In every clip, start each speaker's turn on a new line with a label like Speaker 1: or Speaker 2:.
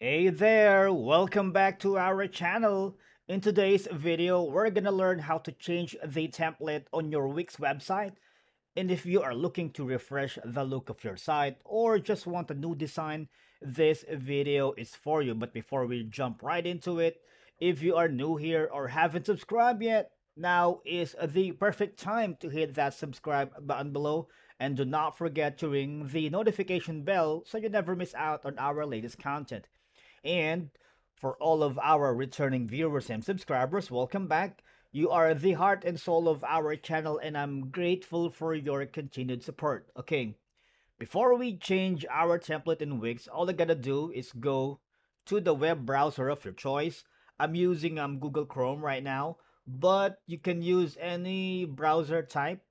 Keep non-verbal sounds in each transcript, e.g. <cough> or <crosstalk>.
Speaker 1: Hey there, welcome back to our channel. In today's video, we're gonna learn how to change the template on your Wix website. And if you are looking to refresh the look of your site or just want a new design, this video is for you. But before we jump right into it, if you are new here or haven't subscribed yet, now is the perfect time to hit that subscribe button below and do not forget to ring the notification bell so you never miss out on our latest content. And for all of our returning viewers and subscribers, welcome back. You are the heart and soul of our channel, and I'm grateful for your continued support. Okay, before we change our template in Wix, all I gotta do is go to the web browser of your choice. I'm using um, Google Chrome right now, but you can use any browser type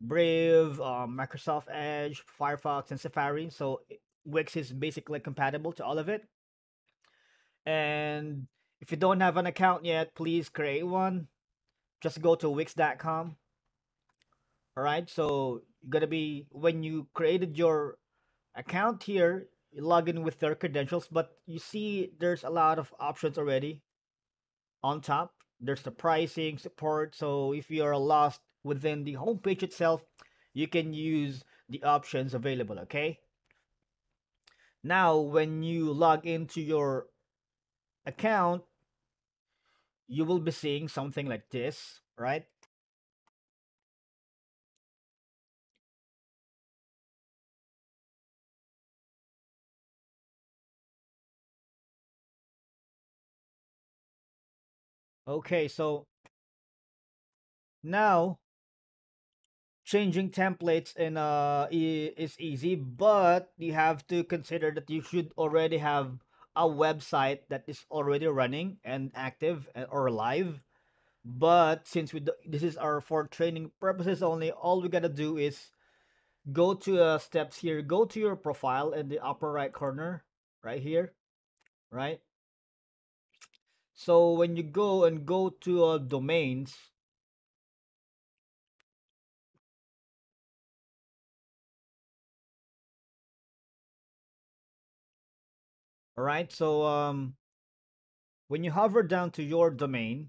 Speaker 1: Brave, um, Microsoft Edge, Firefox, and Safari. So Wix is basically compatible to all of it. And if you don't have an account yet, please create one. Just go to wix.com. All right, so you're gonna be when you created your account here, you log in with their credentials, but you see there's a lot of options already on top. There's the pricing, support. So if you are lost within the homepage itself, you can use the options available, okay? Now, when you log into your account, you will be seeing something like this, right? Okay, so now changing templates in uh is easy, but you have to consider that you should already have a website that is already running and active uh, or live. But since we do, this is our for training purposes only, all we gotta do is go to uh, steps here. Go to your profile in the upper right corner, right here, right. So when you go and go to uh, domains, all right. So um, when you hover down to your domain,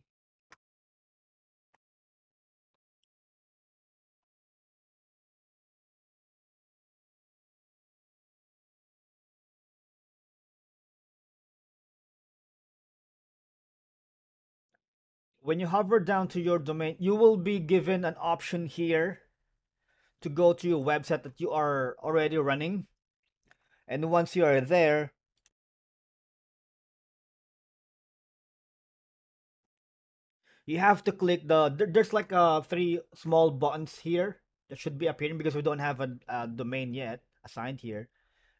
Speaker 1: when you hover down to your domain, you will be given an option here to go to your website that you are already running. And once you are there, you have to click the there's like uh three small buttons here that should be appearing because we don't have a, a domain yet assigned here.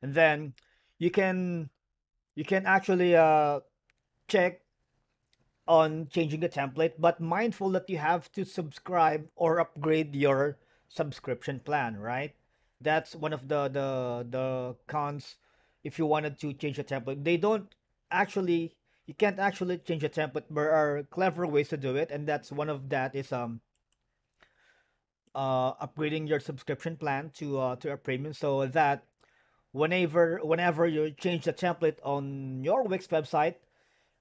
Speaker 1: And then you can you can actually uh check on changing the template but mindful that you have to subscribe or upgrade your subscription plan right? That's one of the the the cons if you wanted to change the template. They don't actually you can't actually change a template. But there are clever ways to do it, and that's one of that is um uh upgrading your subscription plan to uh to a premium so that whenever whenever you change the template on your Wix website,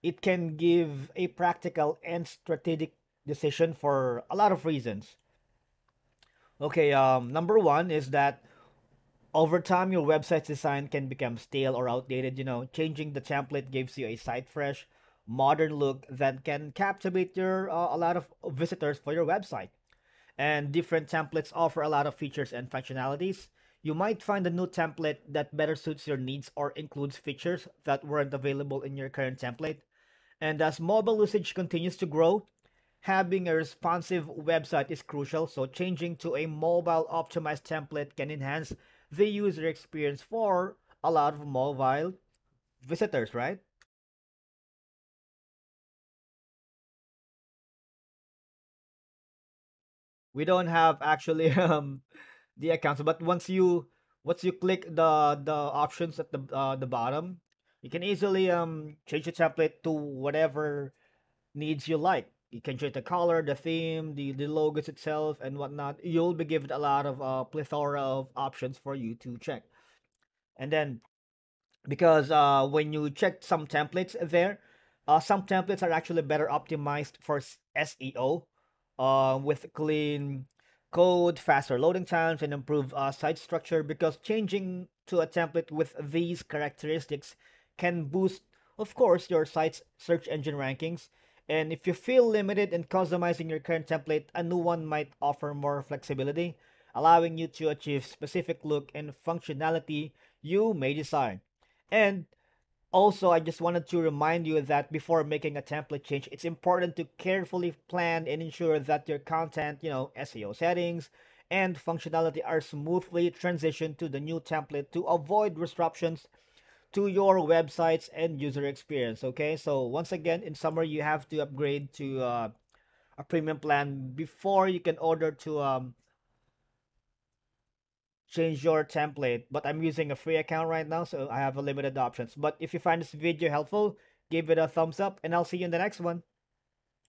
Speaker 1: it can give a practical and strategic decision for a lot of reasons. Okay, um number one is that over time, your website's design can become stale or outdated. You know, changing the template gives you a site fresh, modern look that can captivate your uh, a lot of visitors for your website. And different templates offer a lot of features and functionalities. You might find a new template that better suits your needs or includes features that weren't available in your current template. And as mobile usage continues to grow, having a responsive website is crucial. So changing to a mobile optimized template can enhance the user experience for a lot of mobile visitors, right? We don't have actually <laughs> um the accounts, but once you once you click the the options at the uh, the bottom, you can easily um change the template to whatever needs you like. You can change the color, the theme, the the logos itself, and whatnot. You'll be given a lot of uh plethora of options for you to check. And then because uh, when you check some templates there, uh, some templates are actually better optimized for SEO uh, with clean code, faster loading times, and improved uh, site structure because changing to a template with these characteristics can boost, of course, your site's search engine rankings. And if you feel limited in customizing your current template, a new one might offer more flexibility, allowing you to achieve specific look and functionality you may desire. And also, I just wanted to remind you that before making a template change, it's important to carefully plan and ensure that your content, you know, SEO settings and functionality are smoothly transitioned to the new template to avoid disruptions to your websites and user experience. Okay, so once again, in summary, you have to upgrade to uh, a premium plan before you can order to um, change your template. But I'm using a free account right now, so I have a limited options. But if you find this video helpful, give it a thumbs up, and I'll see you in the next one.